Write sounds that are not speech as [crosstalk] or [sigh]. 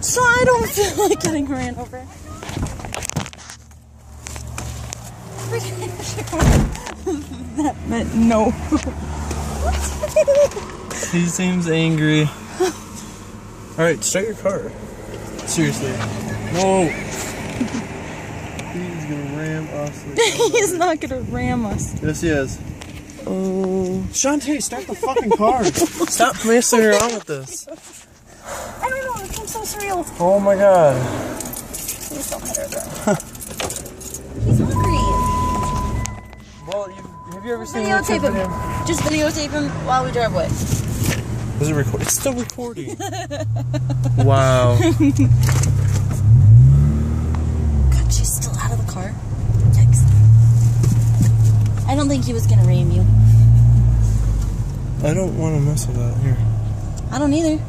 So I don't [laughs] feel like getting ran over. that meant no. [laughs] He seems angry. Alright, start your car. Seriously. No! [laughs] He's gonna ram us. He's not gonna ram us. yes, he is. Oh. Shantae, start the fucking car! Stop messing around with this. I don't know. It seems so surreal. Oh my god. Please don't hit her, bro. He's hungry. Well, you, have you ever seen Videotape YouTube him. video? Just videotape him while we drive away. Is it record? It's still recording. [laughs] wow. [laughs] God, she's still out of the car. Yikes. I don't think he was gonna ram you. I don't want to mess with that. Here. I don't either.